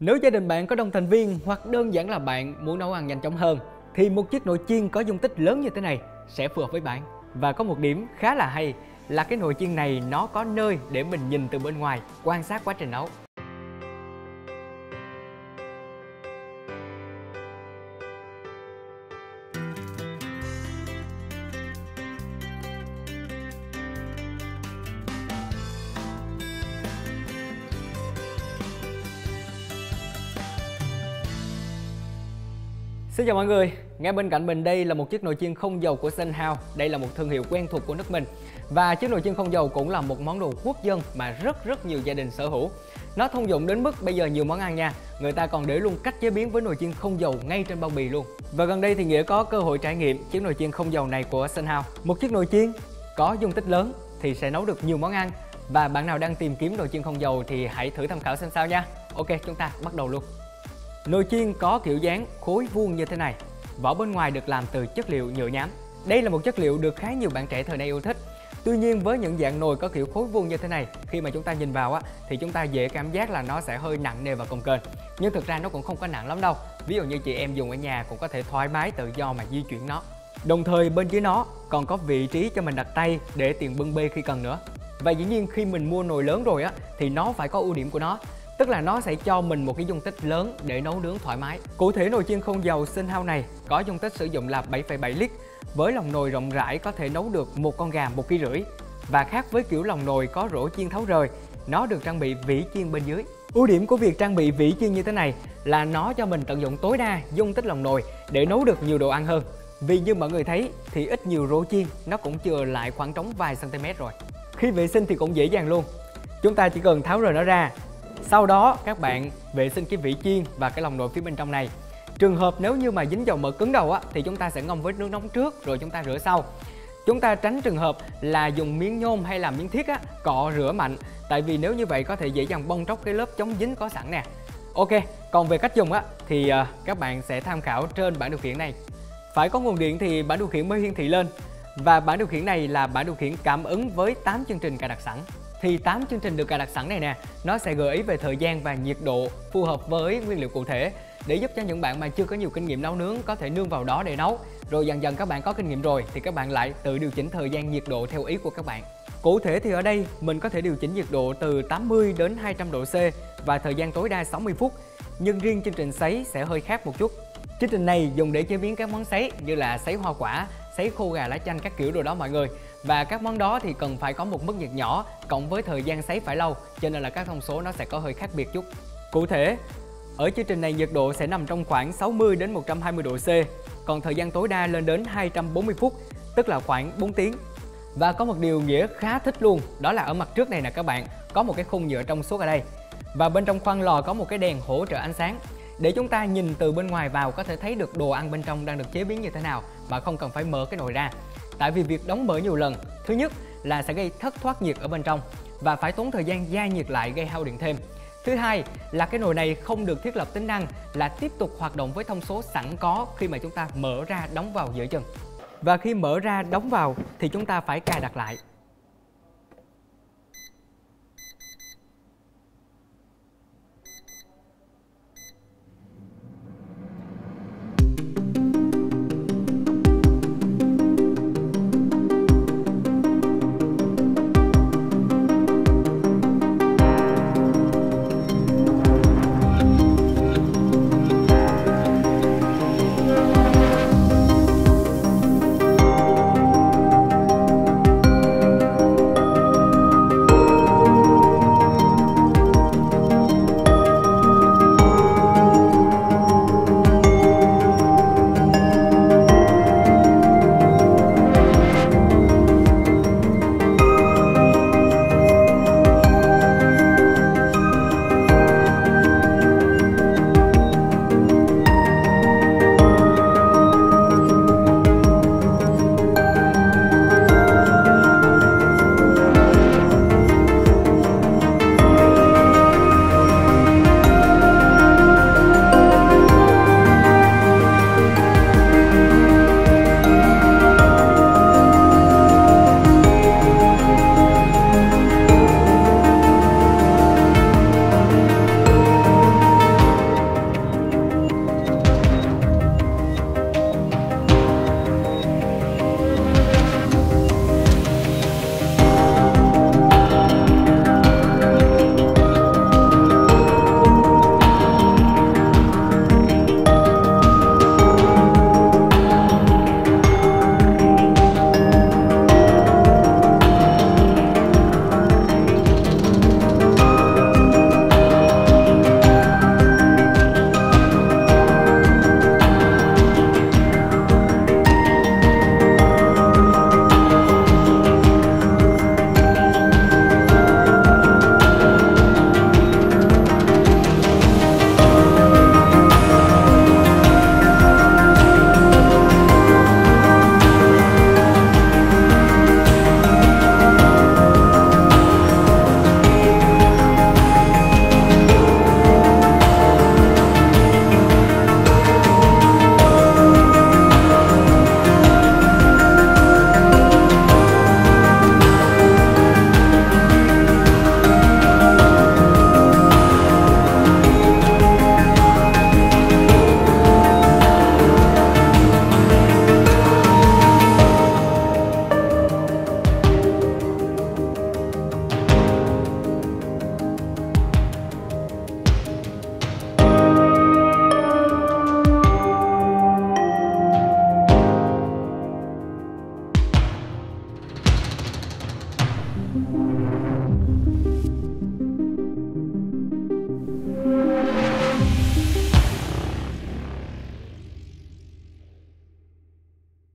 Nếu gia đình bạn có đông thành viên hoặc đơn giản là bạn muốn nấu ăn nhanh chóng hơn, thì một chiếc nồi chiên có dung tích lớn như thế này sẽ phù hợp với bạn. Và có một điểm khá là hay là cái nồi chiên này nó có nơi để mình nhìn từ bên ngoài quan sát quá trình nấu. Xin chào mọi người, ngay bên cạnh mình đây là một chiếc nồi chiên không dầu của Senhao. Đây là một thương hiệu quen thuộc của nước mình. Và chiếc nồi chiên không dầu cũng là một món đồ quốc dân mà rất rất nhiều gia đình sở hữu. Nó thông dụng đến mức bây giờ nhiều món ăn nha, người ta còn để luôn cách chế biến với nồi chiên không dầu ngay trên bao bì luôn. Và gần đây thì Nghĩa có cơ hội trải nghiệm chiếc nồi chiên không dầu này của Senhao, Một chiếc nồi chiên có dung tích lớn thì sẽ nấu được nhiều món ăn. Và bạn nào đang tìm kiếm nồi chiên không dầu thì hãy thử tham khảo xem sao nha. Ok, chúng ta bắt đầu luôn. Nồi chiên có kiểu dáng khối vuông như thế này. Vỏ bên ngoài được làm từ chất liệu nhựa nhám. Đây là một chất liệu được khá nhiều bạn trẻ thời nay yêu thích. Tuy nhiên với những dạng nồi có kiểu khối vuông như thế này, khi mà chúng ta nhìn vào á thì chúng ta dễ cảm giác là nó sẽ hơi nặng nề và cồng kềnh. Nhưng thực ra nó cũng không có nặng lắm đâu. Ví dụ như chị em dùng ở nhà cũng có thể thoải mái tự do mà di chuyển nó. Đồng thời bên dưới nó còn có vị trí cho mình đặt tay để tiền bưng bê khi cần nữa. Và dĩ nhiên khi mình mua nồi lớn rồi á thì nó phải có ưu điểm của nó tức là nó sẽ cho mình một cái dung tích lớn để nấu nướng thoải mái. Cụ thể nồi chiên không dầu sinh hao này có dung tích sử dụng là 7,7 lít với lòng nồi rộng rãi có thể nấu được một con gà một kg rưỡi và khác với kiểu lòng nồi có rổ chiên tháo rời, nó được trang bị vỉ chiên bên dưới. Ưu điểm của việc trang bị vỉ chiên như thế này là nó cho mình tận dụng tối đa dung tích lòng nồi để nấu được nhiều đồ ăn hơn. Vì như mọi người thấy thì ít nhiều rổ chiên nó cũng chừa lại khoảng trống vài cm rồi. Khi vệ sinh thì cũng dễ dàng luôn. Chúng ta chỉ cần tháo rời nó ra sau đó các bạn vệ sinh cái vỉ chiên và cái lòng nội phía bên trong này. Trường hợp nếu như mà dính dầu mỡ cứng đầu á thì chúng ta sẽ ngâm với nước nóng trước rồi chúng ta rửa sau. Chúng ta tránh trường hợp là dùng miếng nhôm hay là miếng thiết á cọ rửa mạnh tại vì nếu như vậy có thể dễ dàng bong tróc cái lớp chống dính có sẵn nè. Ok, còn về cách dùng á thì ờ, các bạn sẽ tham khảo trên bảng điều khiển này. Phải có nguồn điện thì bảng điều khiển mới hiển thị lên. Và bảng điều khiển này là bảng điều khiển cảm ứng với 8 chương trình cài đặt sẵn thì 8 chương trình được cài đặt sẵn này nè nó sẽ gợi ý về thời gian và nhiệt độ phù hợp với nguyên liệu cụ thể để giúp cho những bạn mà chưa có nhiều kinh nghiệm nấu nướng có thể nương vào đó để nấu. Rồi dần dần các bạn có kinh nghiệm rồi thì các bạn lại tự điều chỉnh thời gian nhiệt độ theo ý của các bạn. Cụ thể thì ở đây mình có thể điều chỉnh nhiệt độ từ 80 đến 200 độ C và thời gian tối đa 60 phút nhưng riêng chương trình sấy sẽ hơi khác một chút. Chương trình này dùng để chế biến các món sấy như là sấy hoa quả, sấy khô gà lá chanh các kiểu đồ đó mọi người và các món đó thì cần phải có một mức nhiệt nhỏ cộng với thời gian sấy phải lâu cho nên là các thông số nó sẽ có hơi khác biệt chút. Cụ thể, ở chương trình này nhiệt độ sẽ nằm trong khoảng 60 đến 120 độ C, còn thời gian tối đa lên đến 240 phút, tức là khoảng 4 tiếng. Và có một điều Nghĩa khá thích luôn, đó là ở mặt trước này nè các bạn, có một cái khung nhựa trong suốt ở đây. Và bên trong khoang lò có một cái đèn hỗ trợ ánh sáng để chúng ta nhìn từ bên ngoài vào có thể thấy được đồ ăn bên trong đang được chế biến như thế nào mà không cần phải mở cái nồi ra. Tại vì việc đóng mở nhiều lần, thứ nhất là sẽ gây thất thoát nhiệt ở bên trong và phải tốn thời gian gia nhiệt lại gây hao điện thêm. Thứ hai là cái nồi này không được thiết lập tính năng là tiếp tục hoạt động với thông số sẵn có khi mà chúng ta mở ra đóng vào giữa chân Và khi mở ra đóng vào thì chúng ta phải cài đặt lại